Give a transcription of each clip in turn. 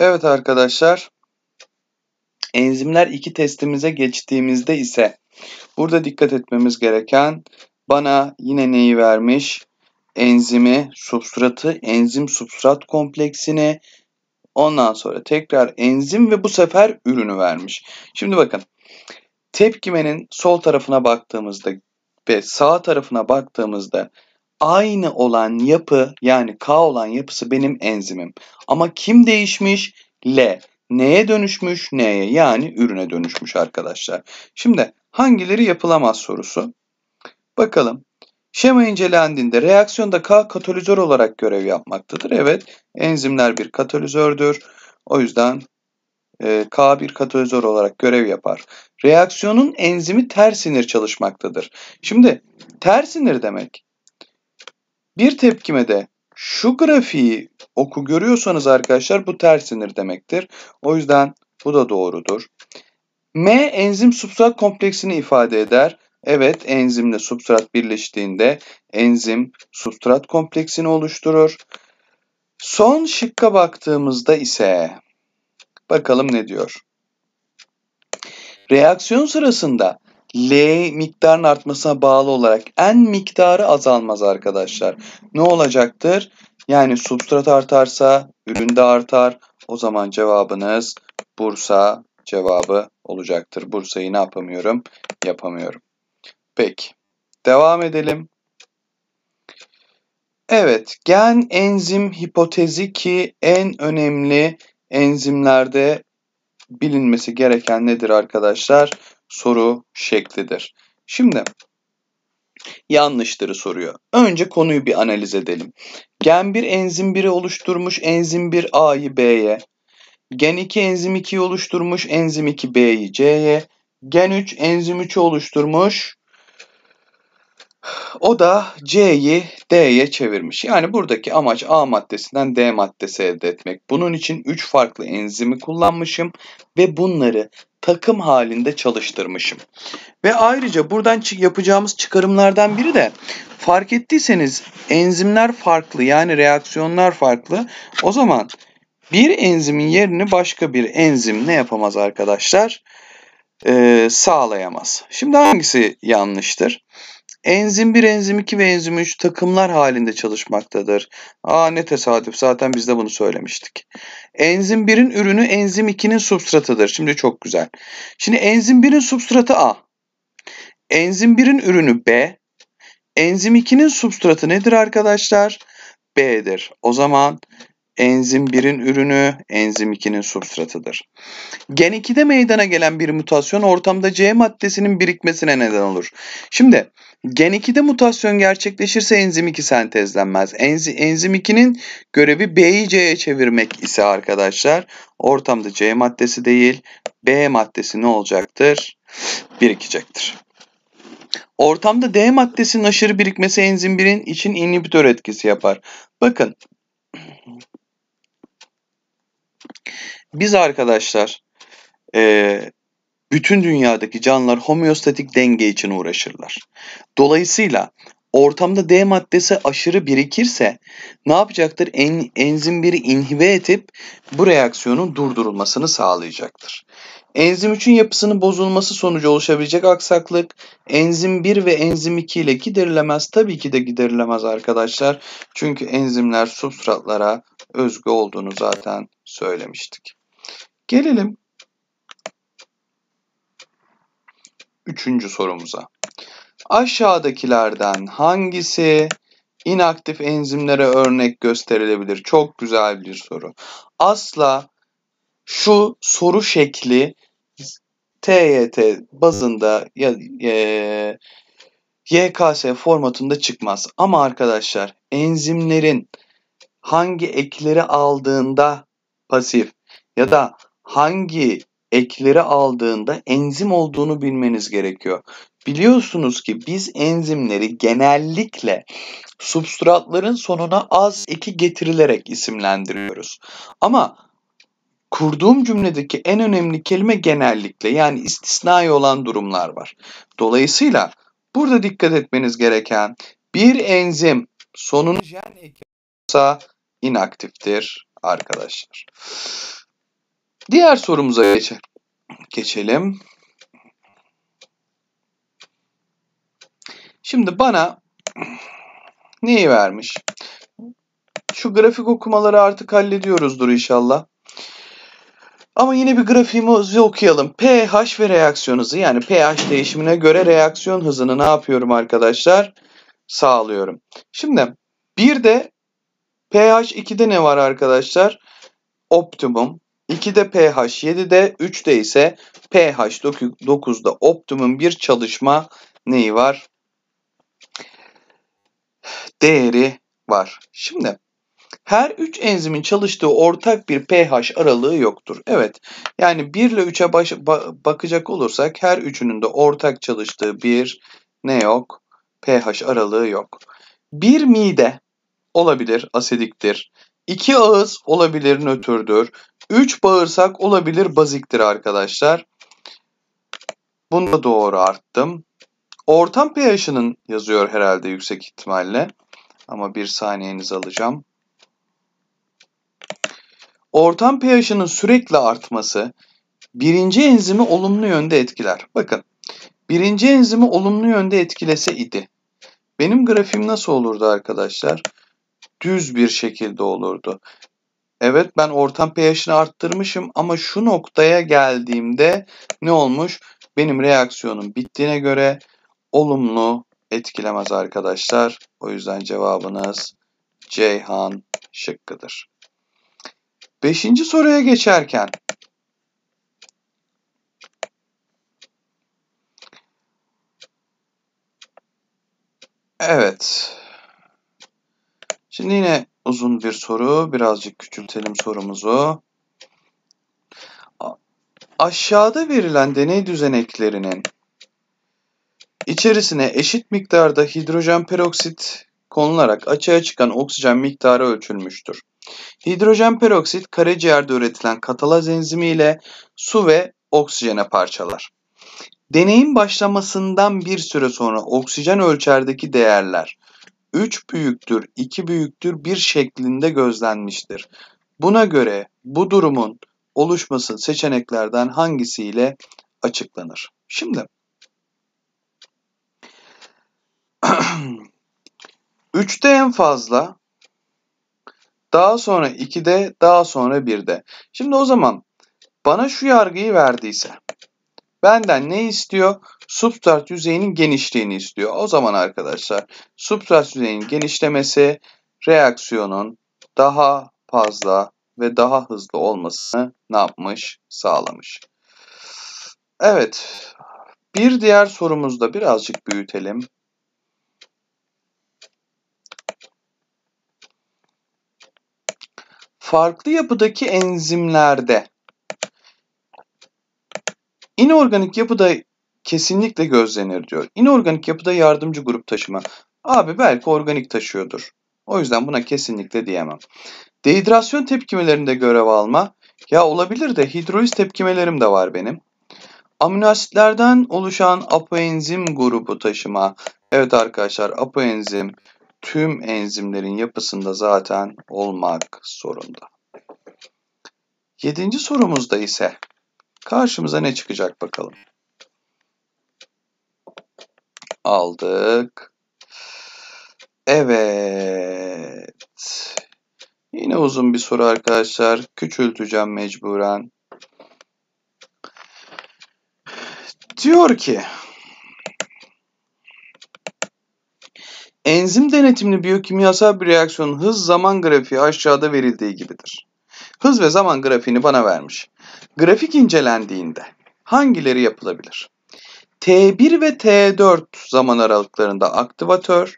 Evet arkadaşlar. Enzimler 2 testimize geçtiğimizde ise burada dikkat etmemiz gereken bana yine neyi vermiş? Enzimi, substratı, enzim substrat kompleksini ondan sonra tekrar enzim ve bu sefer ürünü vermiş. Şimdi bakın tepkimenin sol tarafına baktığımızda ve sağ tarafına baktığımızda aynı olan yapı yani K olan yapısı benim enzimim. Ama kim değişmiş? L. Neye dönüşmüş? Neye? Yani ürüne dönüşmüş arkadaşlar. Şimdi hangileri yapılamaz sorusu. Bakalım. Şema incelendiğinde reaksiyonda K katalizör olarak görev yapmaktadır. Evet, enzimler bir katalizördür. O yüzden e, K bir katalizör olarak görev yapar. Reaksiyonun enzimi ters sinir çalışmaktadır. Şimdi ters sinir demek bir tepkimede şu grafiği oku görüyorsanız arkadaşlar bu ters sinir demektir. O yüzden bu da doğrudur. M enzim substrat kompleksini ifade eder. Evet enzimle substrat birleştiğinde enzim substrat kompleksini oluşturur. Son şıkka baktığımızda ise bakalım ne diyor. Reaksiyon sırasında L miktarın artmasına bağlı olarak N miktarı azalmaz arkadaşlar. Ne olacaktır? Yani substrat artarsa ürün de artar. O zaman cevabınız Bursa cevabı olacaktır. Bursa'yı ne yapamıyorum? Yapamıyorum. Peki. Devam edelim. Evet, gen enzim hipotezi ki en önemli enzimlerde bilinmesi gereken nedir arkadaşlar? Soru şeklidir. Şimdi yanlıştırı soruyor. Önce konuyu bir analiz edelim. Gen 1 enzim 1'i oluşturmuş enzim 1 A'yı B'ye. Gen 2 enzim 2'yi oluşturmuş enzim 2 B'yi C'ye. Gen 3 enzim 3'ü oluşturmuş o da C'yi D'ye çevirmiş. Yani buradaki amaç A maddesinden D maddesi elde etmek. Bunun için 3 farklı enzimi kullanmışım ve bunları takım halinde çalıştırmışım. Ve ayrıca buradan yapacağımız çıkarımlardan biri de fark ettiyseniz enzimler farklı yani reaksiyonlar farklı. O zaman bir enzimin yerini başka bir enzim ne yapamaz arkadaşlar? Ee, sağlayamaz. Şimdi hangisi yanlıştır? Enzim 1, enzim 2 ve enzim 3 takımlar halinde çalışmaktadır. Aa ne tesadüf zaten biz de bunu söylemiştik. Enzim 1'in ürünü enzim 2'nin substratıdır. Şimdi çok güzel. Şimdi enzim 1'in substratı A. Enzim 1'in ürünü B. Enzim 2'nin substratı nedir arkadaşlar? B'dir. O zaman enzim 1'in ürünü enzim 2'nin substratıdır. Gen 2'de meydana gelen bir mutasyon ortamda C maddesinin birikmesine neden olur. Şimdi gen 2'de mutasyon gerçekleşirse enzim 2 sentezlenmez. Enzi, enzim 2'nin görevi B'yi C'ye çevirmek ise arkadaşlar ortamda C maddesi değil B maddesi ne olacaktır? Birikecektir. Ortamda D maddesinin aşırı birikmesi enzim 1'in için inhibitör etkisi yapar. Bakın biz arkadaşlar e, bütün dünyadaki canlılar homeostatik denge için uğraşırlar. Dolayısıyla ortamda D maddesi aşırı birikirse ne yapacaktır? En, enzim 1'i inhibe edip bu reaksiyonun durdurulmasını sağlayacaktır. Enzim 3'ün yapısının bozulması sonucu oluşabilecek aksaklık enzim 1 ve enzim 2 ile giderilemez. Tabii ki de giderilemez arkadaşlar. Çünkü enzimler substratlara özgü olduğunu zaten söylemiştik. Gelelim üçüncü sorumuza. Aşağıdakilerden hangisi inaktif enzimlere örnek gösterilebilir? Çok güzel bir soru. Asla şu soru şekli TYT bazında ya e, YKS formatında çıkmaz. Ama arkadaşlar enzimlerin hangi ekleri aldığında pasif ya da hangi ekleri aldığında enzim olduğunu bilmeniz gerekiyor. Biliyorsunuz ki biz enzimleri genellikle substratların sonuna az eki getirilerek isimlendiriyoruz. Ama kurduğum cümledeki en önemli kelime genellikle yani istisnai olan durumlar var. Dolayısıyla burada dikkat etmeniz gereken bir enzim sonunu gen eki olsa inaktiftir arkadaşlar. Diğer sorumuza geçelim. Geçelim. Şimdi bana neyi vermiş? Şu grafik okumaları artık hallediyoruzdur inşallah. Ama yine bir grafiğimizi okuyalım. pH ve reaksiyon hızı yani pH değişimine göre reaksiyon hızını ne yapıyorum arkadaşlar? Sağlıyorum. Şimdi bir de pH 2'de ne var arkadaşlar? Optimum. 2'de pH 7'de 3'te ise pH 9'da optimum bir çalışma neyi var? Değeri var. Şimdi her üç enzimin çalıştığı ortak bir pH aralığı yoktur. Evet. Yani 1 ile 3'e baş, ba, bakacak olursak her üçünün de ortak çalıştığı bir ne yok? pH aralığı yok. Bir mide olabilir, asidiktir. İki ağız olabilir, nötrdür. Üç bağırsak olabilir, baziktir arkadaşlar. Bunu da doğru arttım. Ortam pH'ının yazıyor herhalde yüksek ihtimalle. Ama bir saniyenizi alacağım. Ortam pH'ının sürekli artması birinci enzimi olumlu yönde etkiler. Bakın birinci enzimi olumlu yönde etkilese idi. Benim grafiğim nasıl olurdu arkadaşlar? Düz bir şekilde olurdu. Evet ben ortam pH'ini arttırmışım ama şu noktaya geldiğimde ne olmuş? Benim reaksiyonum bittiğine göre olumlu etkilemez arkadaşlar. O yüzden cevabınız Ceyhan şıkkıdır. Beşinci soruya geçerken Evet. Şimdi yine uzun bir soru. Birazcık küçültelim sorumuzu. Aşağıda verilen deney düzeneklerinin içerisine eşit miktarda hidrojen peroksit konularak açığa çıkan oksijen miktarı ölçülmüştür. Hidrojen peroksit karaciğerde üretilen katalaz enzimi ile su ve oksijene parçalar. Deneyin başlamasından bir süre sonra oksijen ölçerdeki değerler 3 büyüktür, 2 büyüktür 1 şeklinde gözlenmiştir. Buna göre bu durumun oluşması seçeneklerden hangisiyle açıklanır? Şimdi 3'te en fazla daha sonra 2'de, daha sonra 1'de. Şimdi o zaman bana şu yargıyı verdiyse benden ne istiyor? Substrat yüzeyinin genişliğini istiyor. O zaman arkadaşlar substrat yüzeyinin genişlemesi reaksiyonun daha fazla ve daha hızlı olmasını ne yapmış? Sağlamış. Evet. Bir diğer sorumuzda birazcık büyütelim. farklı yapıdaki enzimlerde inorganik yapıda kesinlikle gözlenir diyor. İnorganik yapıda yardımcı grup taşıma. Abi belki organik taşıyordur. O yüzden buna kesinlikle diyemem. Dehidrasyon tepkimelerinde görev alma. Ya olabilir de hidroliz tepkimelerim de var benim. Amino asitlerden oluşan apoenzim grubu taşıma. Evet arkadaşlar apoenzim tüm enzimlerin yapısında zaten olmak zorunda. Yedinci sorumuzda ise karşımıza ne çıkacak bakalım. Aldık. Evet. Yine uzun bir soru arkadaşlar. Küçülteceğim mecburen. Diyor ki Enzim denetimli biyokimyasal bir reaksiyonun hız zaman grafiği aşağıda verildiği gibidir. Hız ve zaman grafiğini bana vermiş. Grafik incelendiğinde hangileri yapılabilir? T1 ve T4 zaman aralıklarında aktivatör,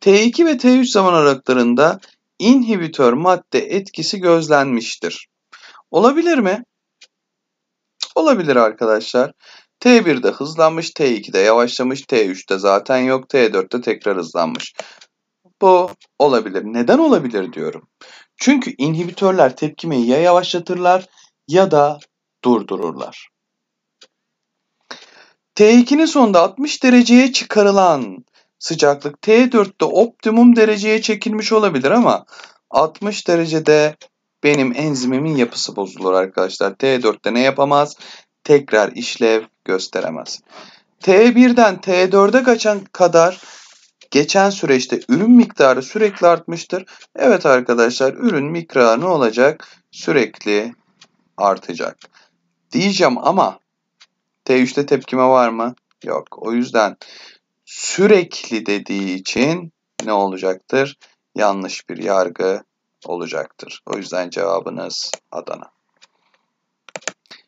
T2 ve T3 zaman aralıklarında inhibitör madde etkisi gözlenmiştir. Olabilir mi? Olabilir arkadaşlar. T1'de hızlanmış, T2'de yavaşlamış, T3'te zaten yok, T4'te tekrar hızlanmış. Bu olabilir. Neden olabilir diyorum. Çünkü inhibitörler tepkimeyi ya yavaşlatırlar ya da durdururlar. T2'nin sonunda 60 dereceye çıkarılan sıcaklık T4'te optimum dereceye çekilmiş olabilir ama 60 derecede benim enzimimin yapısı bozulur arkadaşlar. T4'te ne yapamaz? Tekrar işlev gösteremez. T1'den T4'e kaçan kadar geçen süreçte ürün miktarı sürekli artmıştır. Evet arkadaşlar ürün miktarı ne olacak? Sürekli artacak. Diyeceğim ama T3'te tepkime var mı? Yok. O yüzden sürekli dediği için ne olacaktır? Yanlış bir yargı olacaktır. O yüzden cevabınız Adana.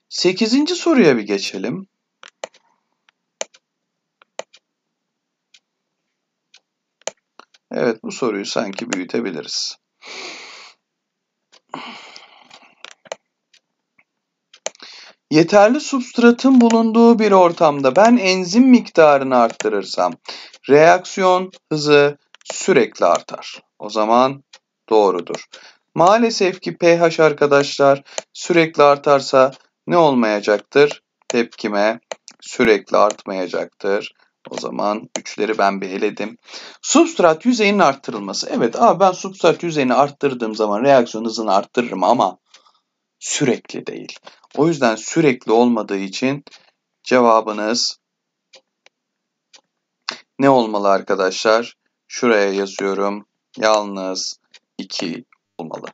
Sekizinci soruya bir geçelim. Evet bu soruyu sanki büyütebiliriz. Yeterli substratın bulunduğu bir ortamda ben enzim miktarını arttırırsam reaksiyon hızı sürekli artar. O zaman doğrudur. Maalesef ki pH arkadaşlar sürekli artarsa ne olmayacaktır? Tepkime sürekli artmayacaktır. O zaman üçleri ben bir eledim. Substrat yüzeyinin arttırılması. Evet abi ben substrat yüzeyini arttırdığım zaman reaksiyon hızını arttırırım ama sürekli değil. O yüzden sürekli olmadığı için cevabınız ne olmalı arkadaşlar? Şuraya yazıyorum. Yalnız 2 olmalı.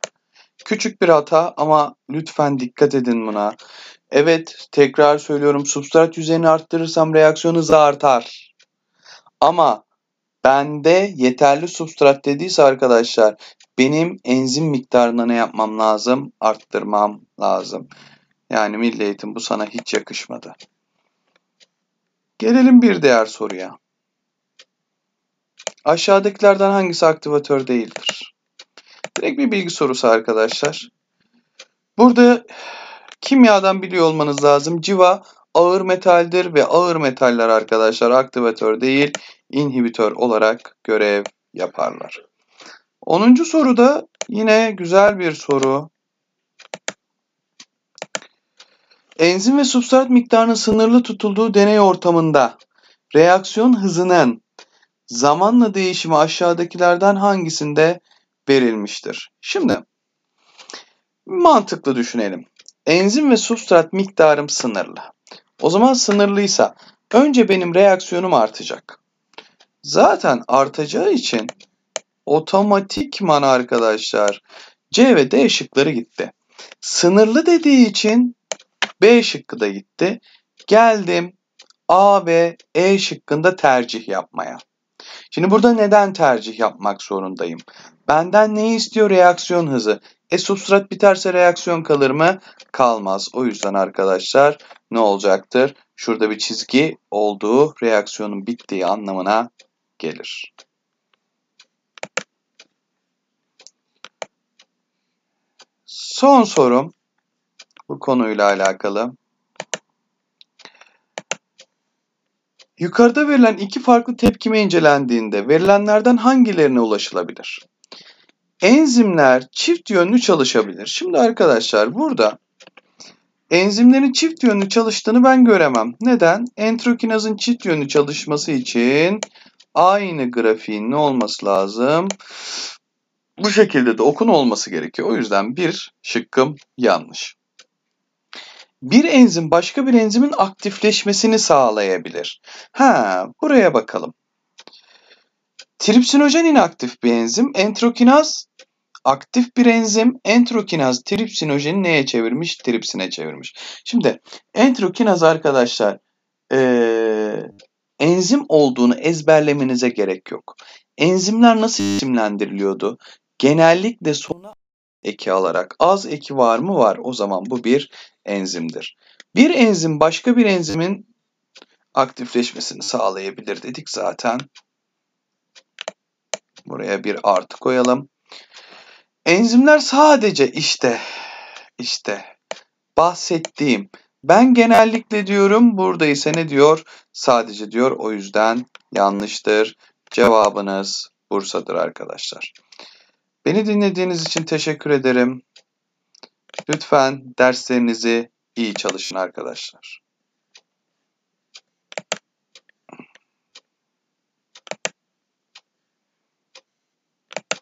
Küçük bir hata ama lütfen dikkat edin buna. Evet tekrar söylüyorum substrat yüzeyini arttırırsam reaksiyon hızı artar. Ama bende yeterli substrat dediyse arkadaşlar benim enzim miktarına ne yapmam lazım? Arttırmam lazım. Yani milli eğitim bu sana hiç yakışmadı. Gelelim bir diğer soruya. Aşağıdakilerden hangisi aktivatör değildir? Direkt bir bilgi sorusu arkadaşlar. Burada kimyadan biliyor olmanız lazım. Civa ağır metaldir ve ağır metaller arkadaşlar aktivatör değil inhibitör olarak görev yaparlar. 10. soruda yine güzel bir soru. Enzim ve substrat miktarının sınırlı tutulduğu deney ortamında reaksiyon hızının zamanla değişimi aşağıdakilerden hangisinde verilmiştir? Şimdi mantıklı düşünelim. Enzim ve substrat miktarım sınırlı. O zaman sınırlıysa önce benim reaksiyonum artacak. Zaten artacağı için otomatikman arkadaşlar C ve D şıkları gitti. Sınırlı dediği için B şıkkı da gitti. Geldim A ve E şıkkında tercih yapmaya. Şimdi burada neden tercih yapmak zorundayım? Benden ne istiyor? Reaksiyon hızı. E substrat biterse reaksiyon kalır mı? Kalmaz. O yüzden arkadaşlar ne olacaktır? Şurada bir çizgi olduğu reaksiyonun bittiği anlamına gelir. Son sorum bu konuyla alakalı. Yukarıda verilen iki farklı tepkime incelendiğinde verilenlerden hangilerine ulaşılabilir? Enzimler çift yönlü çalışabilir. Şimdi arkadaşlar burada enzimlerin çift yönlü çalıştığını ben göremem. Neden? Entrokinazın çift yönlü çalışması için aynı grafiğin ne olması lazım? Bu şekilde de okun olması gerekiyor. O yüzden bir şıkkım yanlış. Bir enzim başka bir enzimin aktifleşmesini sağlayabilir. Ha, buraya bakalım. Tripsinojen inaktif bir enzim. Entrokinaz aktif bir enzim. Entrokinaz tripsinojeni neye çevirmiş? Tripsine çevirmiş. Şimdi entrokinaz arkadaşlar ee, enzim olduğunu ezberlemenize gerek yok. Enzimler nasıl isimlendiriliyordu? Genellikle sona eki alarak az eki var mı? Var. O zaman bu bir enzimdir. Bir enzim başka bir enzimin aktifleşmesini sağlayabilir dedik zaten. Buraya bir artı koyalım. Enzimler sadece işte işte bahsettiğim ben genellikle diyorum burada ise ne diyor? Sadece diyor o yüzden yanlıştır. Cevabınız Bursa'dır arkadaşlar. Beni dinlediğiniz için teşekkür ederim. Lütfen derslerinizi iyi çalışın arkadaşlar.